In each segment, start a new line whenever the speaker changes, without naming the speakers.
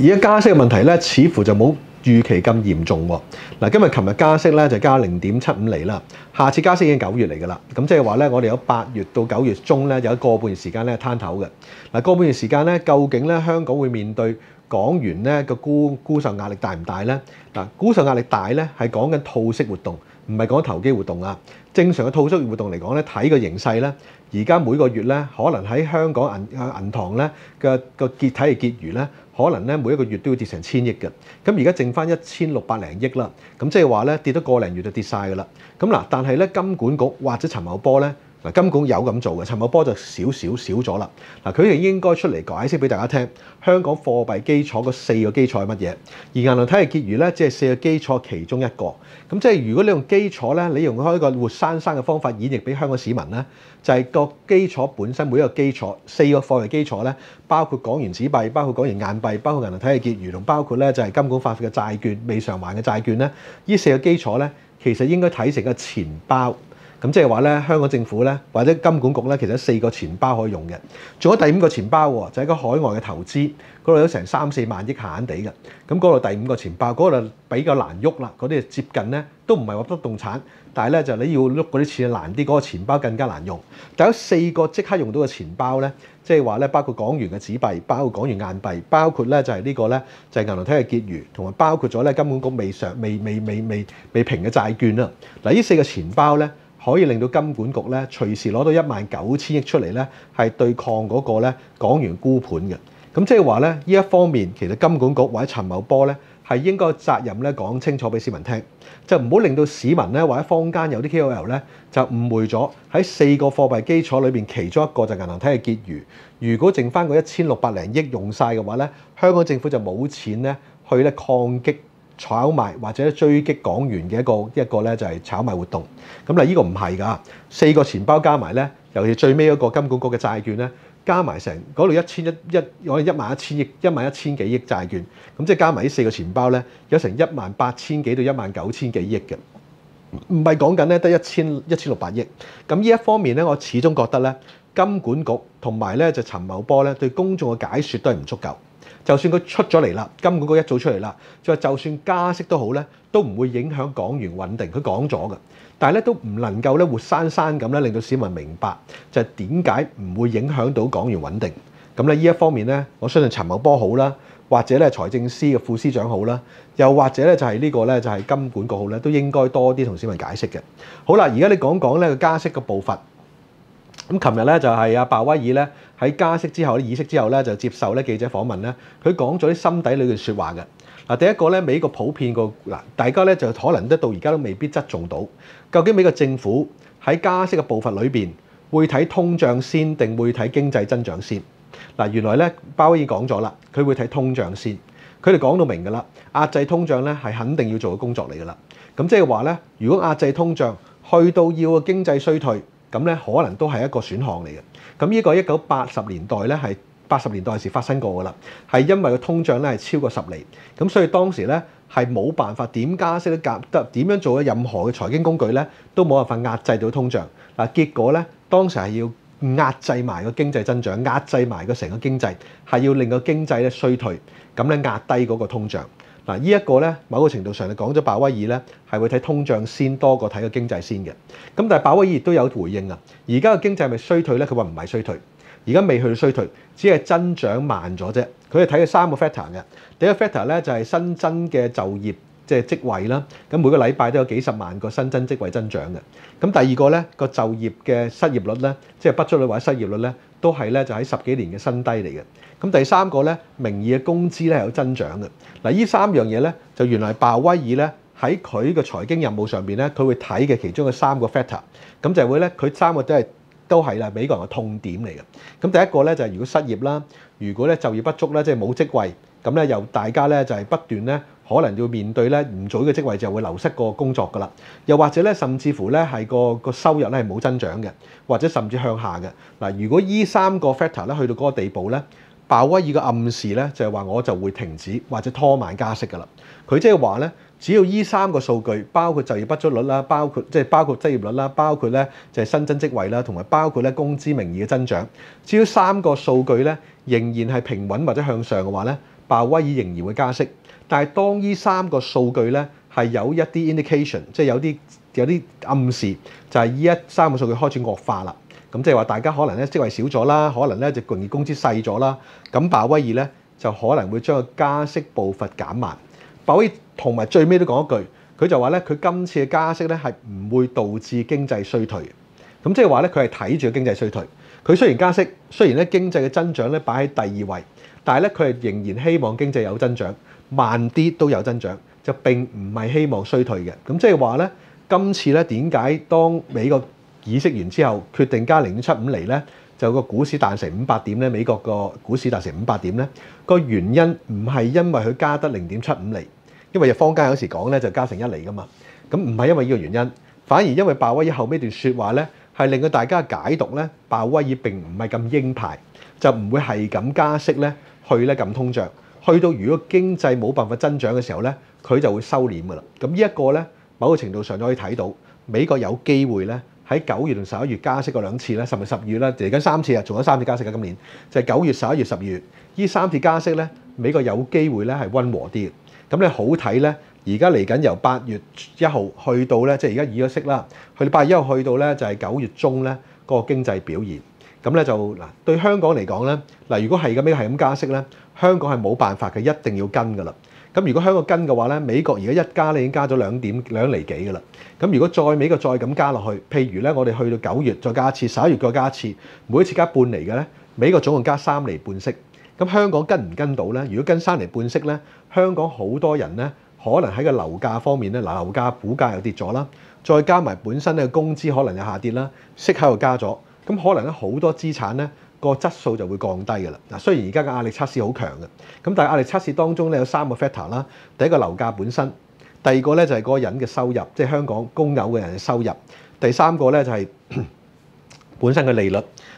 而家加息嘅問題咧，似乎就冇預期咁嚴重喎。嗱，今日琴日加息咧就加零點七五厘啦，下次加息已經九月嚟㗎啦。咁即係話咧，我哋有八月到九月中咧有一個半月時間咧攤頭嘅。嗱，個半月時間咧，究竟咧香港會面對港元咧個沽沽售壓力大唔大咧？嗱，沽售壓力大咧係講緊套息活動，唔係講投機活動啊。正常嘅套息活動嚟講咧，睇個形勢咧，而家每個月咧可能喺香港銀銀行咧嘅個結體嘅結餘咧。可能咧每一個月都要跌成千億嘅，咁而家剩翻一千六百零億啦，咁即係話咧跌咗個零月就跌晒㗎啦。咁嗱，但係咧金管局或者陳茂波咧，嗱金管有咁做嘅，陳茂波就少少少咗啦。嗱，佢哋應該出嚟解釋俾大家聽，香港貨幣基礎嗰四個基礎係乜嘢？而銀行體系結餘咧，只係四個基礎其中一個。咁即係如果你用基礎咧，你用開一個活生生嘅方法演繹俾香港市民咧，就係個基礎本身每一個基礎四個貨幣基礎咧，包括港元紙幣、包括港元硬幣、包括銀行體系結餘同包括咧就係金管發嘅債券未償還嘅債券咧，呢四個基礎咧其實應該睇成個錢包。咁即係話咧，香港政府咧或者金管局咧，其實四個錢包可以用嘅。仲有第五個錢包喎，就係個海外嘅投資嗰度有成三四萬億閒閒地嘅。咁嗰度第五個錢包嗰度比較難喐啦，嗰啲接近咧都唔係話不動產，但係咧就你要喐嗰啲錢難啲，嗰個錢包更加難用。但有四個即刻用到嘅錢包咧，即係話咧包括港元嘅紙幣，包括港元硬幣，包括咧就係呢個咧就係銀行體嘅結餘，同埋包括咗咧金管局未上未未未未未平嘅債券啦。嗱，呢四個錢包咧。可以令到金管局咧隨時攞到一萬九千億出嚟咧，係對抗嗰個咧港元沽盤嘅。咁即係話咧，呢一方面其實金管局或者陳茂波咧係應該責任咧講清楚俾市民聽，就唔好令到市民咧或者坊間有啲 KOL 咧就誤會咗喺四個貨幣基礎裏邊其中一個就銀行體系結餘，如果剩翻個一千六百零億用晒嘅話咧，香港政府就冇錢咧去咧抗擊。炒賣或者追擊港元嘅一個一個咧就係炒賣活動，咁嗱呢個唔係㗎，四個錢包加埋咧，尤其最尾一個金管局嘅債券咧，加埋成嗰度一千一一我哋一萬一千億一萬一千幾億債券，咁即係加埋呢四個錢包咧，有成一萬八千幾到一萬九千幾億嘅，唔係講緊咧得一千一千六百億，咁呢一方面咧，我始終覺得咧金管局同埋咧就陳茂波咧對公眾嘅解説都係唔足夠。就算佢出咗嚟啦，金管局一早出嚟啦，就話就算加息都好咧，都唔會影響港元穩定。佢講咗嘅，但係咧都唔能夠咧活生生咁咧令到市民明白就係點解唔會影響到港元穩定。咁咧呢一方面咧，我相信陳茂波好啦，或者咧財政司嘅副司長好啦，又或者咧就係呢個咧就係金管局好咧，都應該多啲同市民解釋嘅。好啦，而家你講講咧個加息嘅步伐。咁琴日咧就係阿鮑威爾咧喺加息之後咧議息之後咧就接受咧記者訪問咧，佢講咗啲心底裏嘅説話嘅。嗱，第一個咧美國普遍個嗱，大家咧就可能得到而家都未必側重到，究竟美國政府喺加息嘅步伐裏邊會睇通脹先定會睇經濟增長先？嗱，原來咧鮑威爾講咗啦，佢會睇通脹先。佢哋講到明㗎啦，壓制通脹咧係肯定要做嘅工作嚟㗎啦。咁即係話咧，如果壓制通脹去到要個經濟衰退。咁咧可能都係一個選項嚟嘅。咁呢個一九八十年代咧係八十年代時發生過噶啦，係因為個通脹咧係超過十厘。咁所以當時咧係冇辦法點加息都夾得，點樣做嘅任何嘅財經工具咧都冇辦法壓制到通脹。嗱，結果咧當時係要壓制埋個經濟增長，壓制埋個成個經濟，係要令個經濟咧衰退，咁咧壓低嗰個通脹。嗱，呢一個咧，某個程度上你講咗鮑威爾咧，係會睇通脹先多過睇個經濟先嘅。咁但係鮑威爾亦都有回應啊。而家個經濟係咪衰退咧？佢話唔係衰退，而家未去到衰退，只係增長慢咗啫。佢係睇咗三個 factor 嘅。第一個 factor 咧就係新增嘅就業即係職位啦。咁每個禮拜都有幾十萬個新增職位增長嘅。咁第二個咧個就業嘅失業率咧，即係不足率或者失業率咧，都係咧就喺十幾年嘅新低嚟嘅。咁第三個咧，名義嘅工資咧有增長嘅。嗱，呢三樣嘢咧，就原來鮑威爾咧喺佢嘅財經任務上邊咧，佢會睇嘅其中嘅三個 factor。咁就會咧，佢三個都係都係啦，美國人嘅痛點嚟嘅。咁第一個咧就係如果失業啦，如果咧就業不足啦，即係冇職位，咁咧又大家咧就係不斷咧可能要面對咧唔做呢個職位就會流失個工作㗎啦。又或者咧甚至乎咧係個個收入咧係冇增長嘅，或者甚至向下嘅。嗱，如果依三個 factor 咧去到嗰個地步咧。鮑威爾嘅暗示咧，就係話我就會停止或者拖慢加息㗎啦。佢即係話咧，只要依三個數據，包括就業不足率啦，包括即係包括失業率啦，包括咧就係新增職位啦，同埋包括咧工資名義嘅增長，只要三個數據咧仍然係平穩或者向上嘅話咧，鮑威爾仍然會加息。但係當呢三個數據咧係有一啲 indication，即係有啲有啲暗示，就係呢一三個數據開始惡化啦。咁即係話大家可能咧職位少咗啦，可能咧就工業工資細咗啦。咁鮑威爾咧就可能會將個加息步伐減慢。鮑威同埋最尾都講一句，佢就話咧佢今次嘅加息咧係唔會導致經濟衰退。咁即係話咧佢係睇住經濟衰退。佢雖然加息，雖然咧經濟嘅增長咧擺喺第二位，但係咧佢係仍然希望經濟有增長。慢啲都有增長，就並唔係希望衰退嘅。咁即係話咧，今次咧點解當美國議息完之後決定加零點七五厘咧，就個股市彈成五百點咧？美國個股市彈成五百點咧，個原因唔係因為佢加得零點七五厘，因為坊間有時講咧就加成一厘噶嘛。咁唔係因為呢個原因，反而因為鮑威爾後尾段説話咧，係令到大家解讀咧，鮑威爾並唔係咁鷹派，就唔會係咁加息咧，去咧撳通脹。去到如果經濟冇辦法增長嘅時候咧，佢就會收斂噶啦。咁呢一個咧，某個程度上就可以睇到美國有機會咧喺九月同十一月加息嗰兩次咧，甚至十月啦，嚟緊三次啊，做咗三次加息嘅今年，就係九月、十一月、十二月呢三次加息咧，美國有機會咧係溫和啲。咁咧好睇咧，而家嚟緊由八月一號去到咧，即係而家議咗息啦，去到八月一號去到咧就係九月中咧嗰個經濟表現。咁咧就嗱對香港嚟講咧，嗱如果係咁樣係咁加息咧。香港係冇辦法嘅，一定要跟㗎啦。咁如果香港跟嘅話咧，美國而家一加咧已經加咗兩點兩厘幾㗎啦。咁如果再美國再咁加落去，譬如咧我哋去到九月再加一次，十一月再加一次，每一次加半厘嘅咧，美國總共加三厘半息。咁香港跟唔跟到咧？如果跟三厘半息咧，香港好多人咧可能喺個樓價方面咧，嗱樓價股價又跌咗啦，再加埋本身咧工資可能又下跌啦，息口又加咗，咁可能咧好多資產咧。個質素就會降低嘅啦。嗱，雖然而家嘅壓力測試好強嘅，咁但係壓力測試當中咧有三個 factor 啦。第一個樓價本身，第二個咧就係嗰個人嘅收入，即係香港供有嘅人嘅收入。第三個咧就係 本身嘅利率。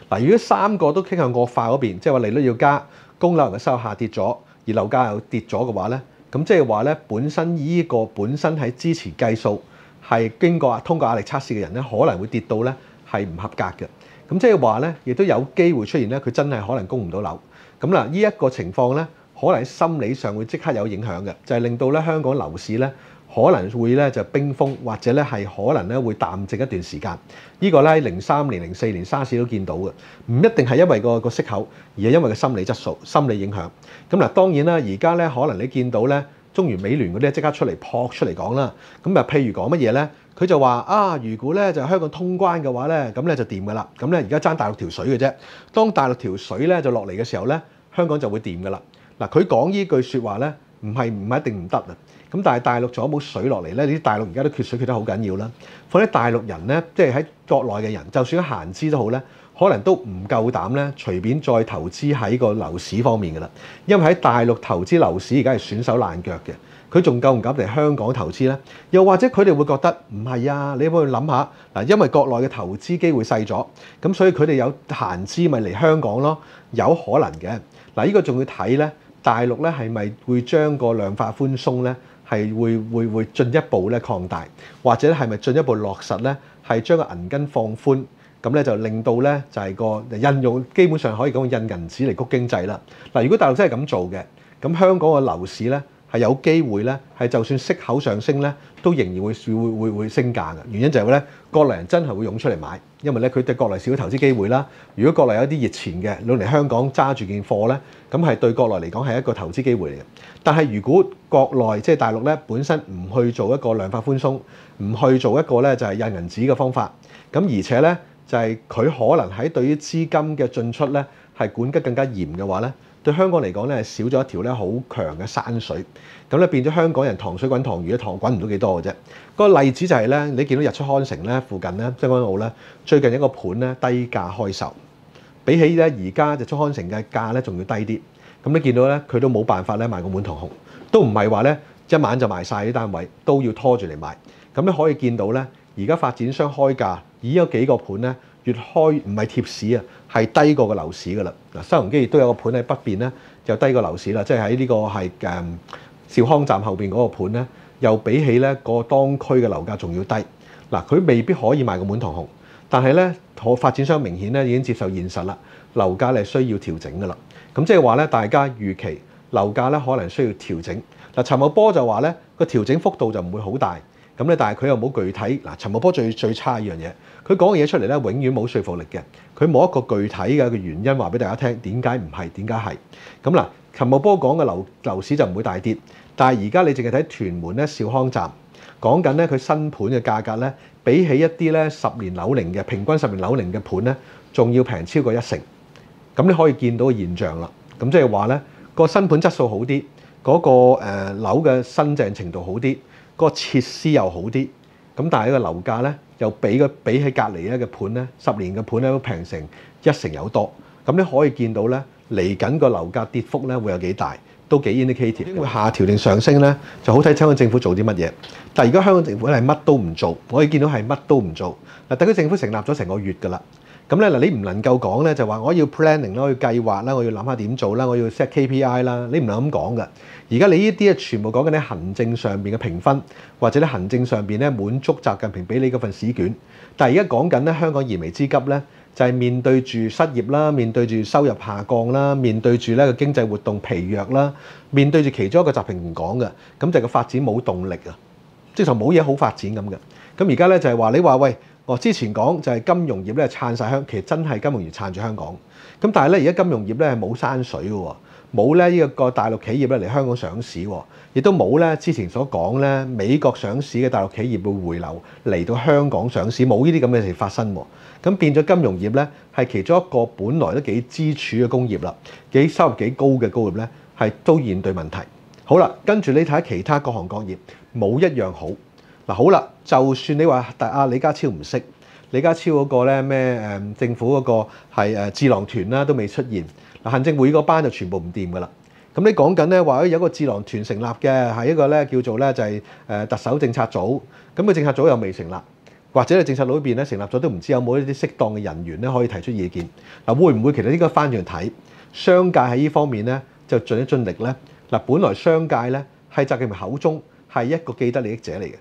嗱，如果三個都傾向惡化嗰邊，即係話利率要加，供樓人嘅收入下跌咗，而樓價又跌咗嘅話咧，咁即係話咧本身依個本身喺之前計數係經過通過壓力測試嘅人咧，可能會跌到咧係唔合格嘅。咁即係話咧，亦都有機會出現咧，佢真係可能供唔到樓。咁嗱，呢一個情況咧，可能喺心理上會即刻有影響嘅，就係令到咧香港樓市咧可能會咧就冰封，或者咧係可能咧會淡靜一段時間。呢個咧零三年、零四年沙士都見到嘅，唔一定係因為個個息口，而係因為個心理質素、心理影響。咁嗱，當然啦，而家咧可能你見到咧中原美聯嗰啲即刻出嚟撲出嚟講啦。咁啊，譬如講乜嘢咧？佢就話啊，如果咧就香港通關嘅話咧，咁咧就掂噶啦。咁咧而家爭大陸條水嘅啫。當大陸條水咧就落嚟嘅時候咧，香港就會掂噶啦。嗱，佢講呢句説話咧，唔係唔係一定唔得啊。咁但係大陸仲有冇水落嚟咧？呢啲大陸而家都缺水缺得好緊要啦。況且大陸人咧，即係喺國內嘅人，就算閒資都好咧，可能都唔夠膽咧隨便再投資喺個樓市方面嘅啦。因為喺大陸投資樓市而家係損手爛腳嘅。佢仲夠唔夠嚟香港投資呢？又或者佢哋會覺得唔係啊？你可以諗下嗱，因為國內嘅投資機會細咗，咁所以佢哋有閒資咪嚟香港咯？有可能嘅嗱，呢個仲要睇呢，大陸咧係咪會將個量化寬鬆咧係會會會進一步咧擴大，或者係咪進一步落實咧係將個銀根放寬，咁咧就令到咧就係個印用基本上可以講印銀紙嚟谷經濟啦。嗱，如果大陸真係咁做嘅，咁香港嘅樓市咧，係有機會咧，係就算息口上升咧，都仍然會會會會升價嘅。原因就係咧，國內人真係會湧出嚟買，因為咧佢對國內少投資機會啦。如果國內有一啲熱錢嘅攞嚟香港揸住件貨咧，咁係對國內嚟講係一個投資機會嚟嘅。但係如果國內即係大陸咧本身唔去做一個量化寬鬆，唔去做一個咧就係印銀紙嘅方法，咁而且咧就係佢可能喺對於資金嘅進出咧係管得更加嚴嘅話咧。對香港嚟講咧，少咗一條咧好強嘅山水，咁咧變咗香港人糖水滾塘魚，糖滾唔到幾多嘅啫。個例子就係咧，你見到日出康城咧附近咧，將軍澳咧，最近一個盤咧低價開售，比起咧而家日出康城嘅價咧仲要低啲。咁你見到咧，佢都冇辦法咧賣個滿堂紅，都唔係話咧一晚就賣晒啲單位，都要拖住嚟賣。咁你可以見到咧，而家發展商開價已有幾個盤咧。越開唔係貼市啊，係低過個樓市噶啦。嗱，新鴻基亦都有個盤喺北邊咧，就低過樓市啦。即係喺呢個係誒兆康站後邊嗰個盤咧，又比起咧個當區嘅樓價仲要低。嗱，佢未必可以賣個滿堂紅，但係咧，可發展商明顯咧已經接受現實啦，樓價係需要調整噶啦。咁即係話咧，大家預期樓價咧可能需要調整。嗱，陳茂波就話咧個調整幅度就唔會好大，咁咧但係佢又冇具體。嗱，陳茂波最最差一樣嘢，佢講嘅嘢出嚟咧永遠冇說服力嘅，佢冇一個具體嘅一個原因話俾大家聽點解唔係，點解係。咁嗱，陳茂波講嘅樓樓市就唔會大跌，但係而家你淨係睇屯門咧兆康站講緊咧佢新盤嘅價格咧，比起一啲咧十年樓齡嘅平均十年樓齡嘅盤咧，仲要平超過一成。咁你可以見到個現象啦。咁即係話咧個新盤質素好啲。嗰個誒樓嘅新淨程度好啲，個設施又好啲，咁但係個樓價咧又比個比起隔離咧嘅盤咧，十年嘅盤咧都平成一成有多，咁你可以見到咧嚟緊個樓價跌幅咧會有幾大，都幾 indicative。會下調定上升咧，就好睇香港政府做啲乜嘢。但係而家香港政府咧係乜都唔做，我哋見到係乜都唔做。嗱，特區政府成立咗成個月㗎啦。咁咧嗱，你唔能夠講咧，就話我要 planning 啦，要計劃啦，我要諗下點做啦，我要 set KPI 啦，你唔能咁講㗎。而家你呢啲啊，全部講緊啲行政上邊嘅評分，或者咧行政上邊咧滿足習近平俾你嗰份試卷。但係而家講緊咧，香港燃眉之急咧，就係面對住失業啦，面對住收入下降啦，面對住咧個經濟活動疲弱啦，面對住其中一個習近平講嘅，咁就係個發展冇動力啊，即係冇嘢好發展咁嘅。咁而家咧就係話你話喂。我之前講就係金融業咧撐晒香，其實真係金融業撐住香港。咁但係咧而家金融業咧係冇山水嘅喎，冇咧呢個大陸企業咧嚟香港上市，亦都冇咧之前所講咧美國上市嘅大陸企業會回流嚟到香港上市，冇呢啲咁嘅事發生喎。咁變咗金融業咧係其中一個本來都幾支柱嘅工業啦，幾收入幾高嘅工業咧係都面對問題。好啦，跟住你睇下其他各行各業，冇一樣好。嗱好啦，就算你話大阿李家超唔識，李家超嗰個咧咩誒政府嗰個係誒智囊團啦，都未出現。嗱行政會嗰班就全部唔掂噶啦。咁你講緊咧話有個智囊團成立嘅係一個咧叫做咧就係誒特首政策組，咁個政策組又未成立，或者你政策組裏邊咧成立咗都唔知有冇一啲適當嘅人員咧可以提出意見。嗱會唔會其實應該翻轉睇商界喺呢方面咧就盡一盡力咧？嗱本來商界咧係習近平口中係一個既得利益者嚟嘅。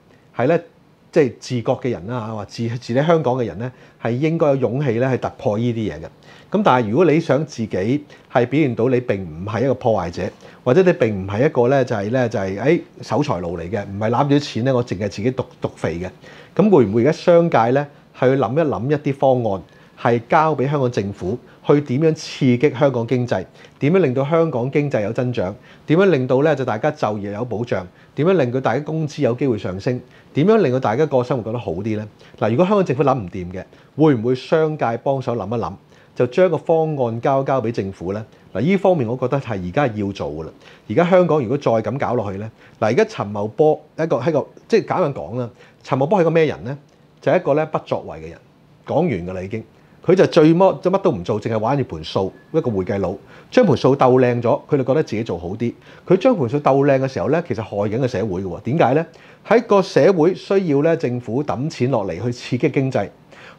係咧，即係自覺嘅人啦嚇，或自自喺香港嘅人咧，係應該有勇氣咧，去突破呢啲嘢嘅。咁但係如果你想自己係表現到你並唔係一個破壞者，或者你並唔係一個咧就係咧就係誒守財奴嚟嘅，唔係攬住啲錢咧，我淨係自己獨獨肥嘅。咁會唔會而家商界咧係去諗一諗一啲方案，係交俾香港政府去點樣刺激香港經濟？點樣令到香港經濟有增長？點樣令到咧就大家就業有保障？點樣令到大家工資有機會上升？點樣令到大家個生活覺得好啲呢？嗱，如果香港政府諗唔掂嘅，會唔會商界幫手諗一諗，就將個方案交交俾政府呢？嗱，呢方面我覺得係而家要做噶啦。而家香港如果再咁搞落去呢，嗱，而家陳茂波一個係個即係簡單講啦，陳茂波係個咩人呢？就係一個咧不作為嘅人，講完噶啦已經。佢就最乜乜都唔做，淨係玩住盤數，一個會計佬將盤數鬥靚咗，佢就覺得自己做好啲。佢將盤數鬥靚嘅時候咧，其實害緊個社會嘅喎。點解咧？喺個社會需要咧政府揼錢落嚟去刺激經濟，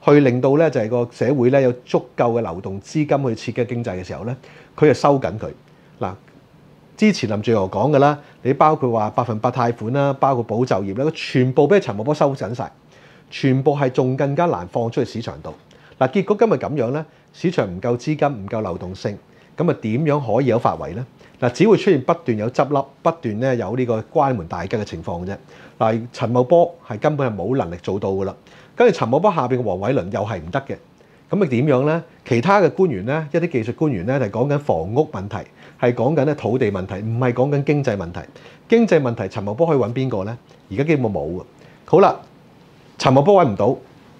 去令到咧就係個社會咧有足夠嘅流動資金去刺激經濟嘅時候咧，佢就收緊佢嗱。之前林鄭娥講嘅啦，你包括話百分百貸款啦，包括保就業咧，全部俾陳茂波收緊晒，全部係仲更加難放出去市場度。嗱，結果今日咁樣咧，市場唔夠資金，唔夠流動性，咁啊點樣可以有發圍咧？嗱，只會出現不斷有執笠、不斷咧有呢個關門大吉嘅情況啫。嗱，陳茂波係根本係冇能力做到噶啦。跟住陳茂波下邊嘅黃偉綸又係唔得嘅，咁啊點樣咧？其他嘅官員咧，一啲技術官員咧，係講緊房屋問題，係講緊咧土地問題，唔係講緊經濟問題。經濟問題，陳茂波可以揾邊個咧？而家基本冇啊。好啦，陳茂波揾唔到。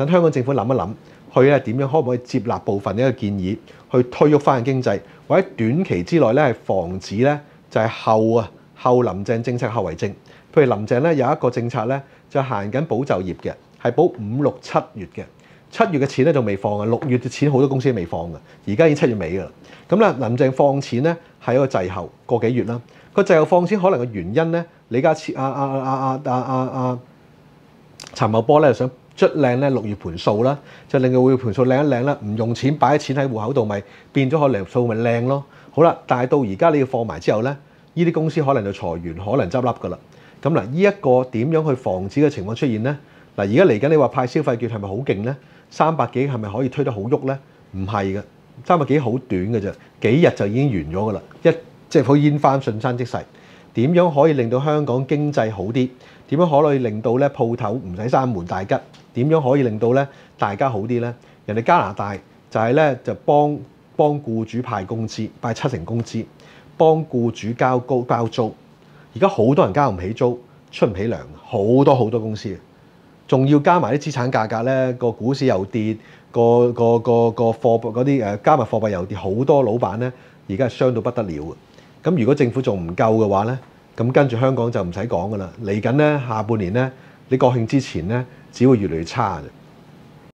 等香港政府諗一諗。去咧點樣可唔可以接納部分呢個建議，去推喐翻經濟，或者短期之內咧係防止咧就係後啊後林鄭政策後遺症。譬如林鄭咧有一個政策咧就行緊保就業嘅，係保五六七月嘅，七月嘅錢咧仲未放啊，六月嘅錢好多公司都未放嘅，而家已經七月尾㗎啦。咁咧林鄭放錢咧係一個滯後個幾月啦，個滯後放錢可能嘅原因咧，李家超啊啊啊啊啊啊啊陳茂波咧想出靚咧六月盤數啦，就令到六月盤數靚一靚啦，唔用錢擺啲錢喺戶口度，咪變咗個量數咪靚咯。好啦，但係到而家你要放埋之後咧，呢啲公司可能就裁員，可能執笠噶啦。咁嗱，呢一個點樣去防止嘅情況出現咧？嗱，而家嚟緊你話派消費券係咪好勁咧？三百幾係咪可以推得好喐咧？唔係嘅，三百幾好短嘅啫，幾日就已經完咗噶啦，一即係好煙花瞬間即逝。點樣可以令到香港經濟好啲？點樣可以令到咧鋪頭唔使閂門大吉？點樣可以令到咧大家好啲咧？人哋加拿大就係咧就幫幫僱主派工資，派七成工資，幫僱主交高交租。而家好多人交唔起租，出唔起糧，好多好多公司，仲要加埋啲資產價格咧，個股市又跌，個個個個貨幣嗰啲誒加密貨幣又跌，好多老闆咧而家係傷到不得了嘅。咁如果政府仲唔夠嘅話咧，咁跟住香港就唔使講噶啦。嚟緊咧下半年咧，你國慶之前咧，只會越嚟越差。